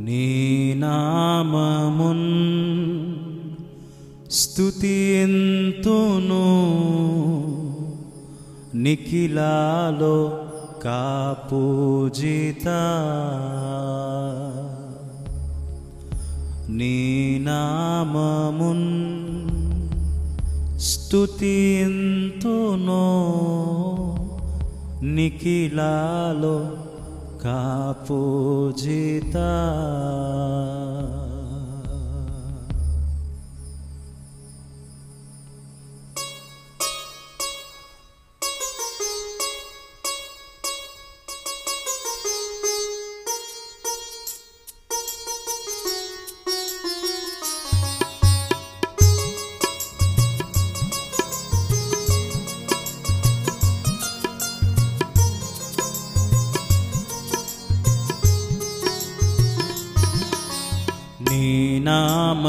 నీ నామమున్ స్తుతింతును నిఖిలాలో కాపూజిత. నీ నామమున్ నిఖిలాలో నిఖిలాలో కాపూజిత నీ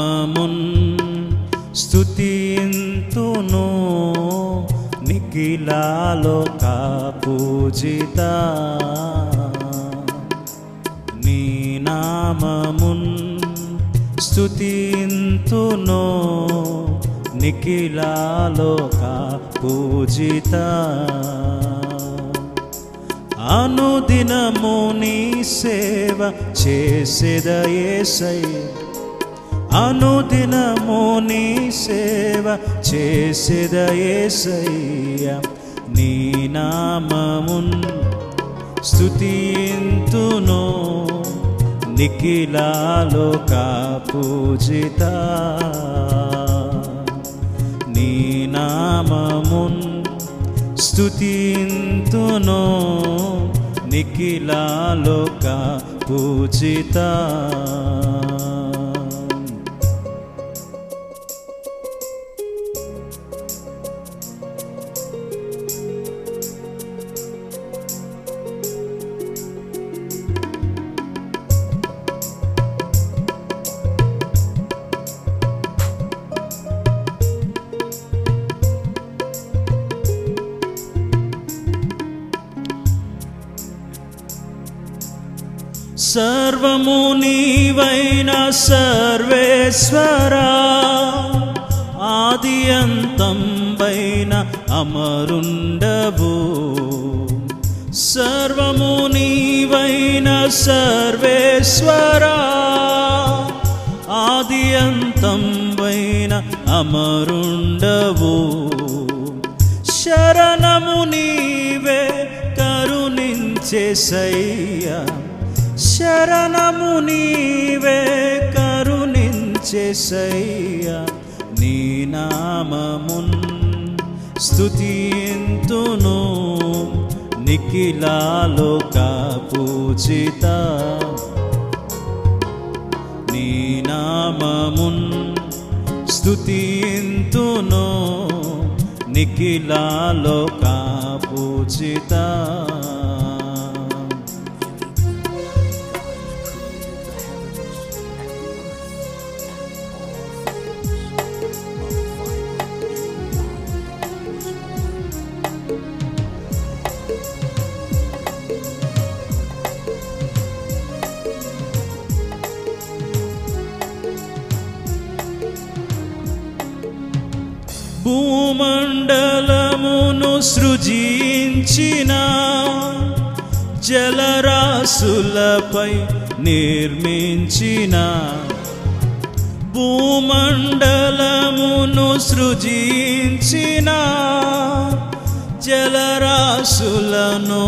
నామమున్ స్తుతింతును నిఖిలాలో పూజిత నీ నామమున్ స్తుతింతును నిఖిలాలో పూజిత అనుదినము నీ సేవ చేసేదయేసై అనుదినము నీ సేవ చేసేదయేసయ్య నీ నామమున్ స్తుతింతును నిఖిలాలో పూజిత నీ నామమున్ స్తుతింతును నిఖిలాలోక పూజిత సర్వము నీవైన సర్వేశ్వరా. ఆది అంతం పైన అమరుండవు. సర్వము నీవైన సర్వేశ్వరా. ఆది అంతం పైన అమరుండవు. శరణము నీవే కరుణించేసయ్యా శరణము నీవే కరుణించేసయ్యా నీ నామమున్ స్థుతింతును నిఖిలాలోక పూజిత నీ నామమున్ స్థుతింతును నిఖిలాలోక పూజిత భూమండలమును సృజించిన జలరాశులపై నిర్మించిన భూమండలమును సృజించిన జలరాశులను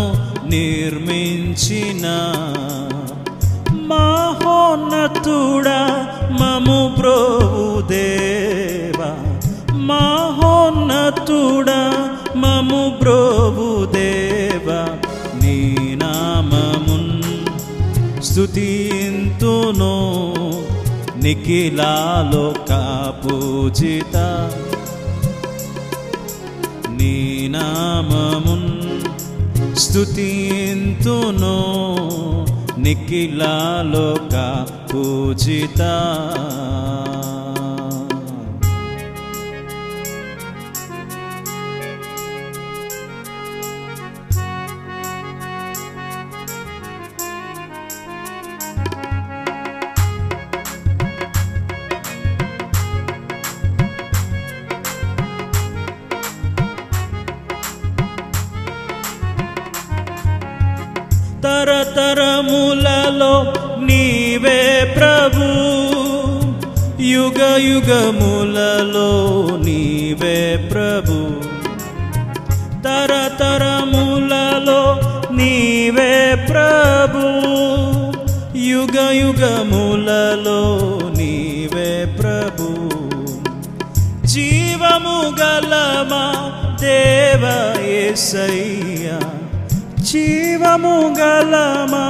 నిర్మించిన మహోన్నతుడా మము ప్రభుదేవా. మహోన్నతుడా మము ప్రోభుదేవా నీ నామమున్ స్తుతింతును. నిఖిలాలోక పూజిత నీ నామమున్ స్తుతింతును. నిఖిలాలోక పూజిత యుగ యుగములలో నీవే ప్రభు. తరతరములలో నీవే ప్రభు. యుగ యుగములలో నీవే ప్రభు. జీవము గలమా దేవ జీవము గలమా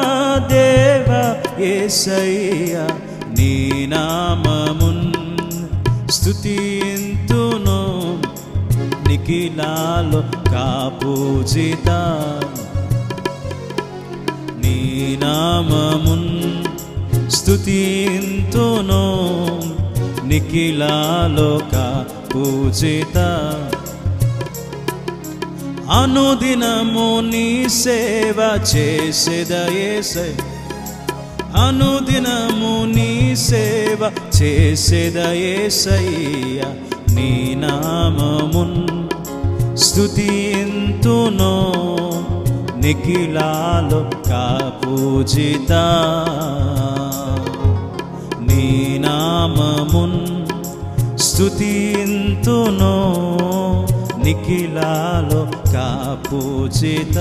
దేవ ఏసయ్యా. నీ నామమున్ స్తుతింతును నిఖిలాలు కాపూజిత. నీ నామమున్ స్తుతింతును నిఖిలాలో కాపూజిత. అనుదినము నీ సేవ చేసేదయేసే అనుదినము నీ సేవ చేసేదయేసయ్య నీ నామమున్. స్తుతింతును నిఖిలాలో కాపూజిత. నీ నామమున్ స్తుతింతును నిఖిలాలో కాపూజిత.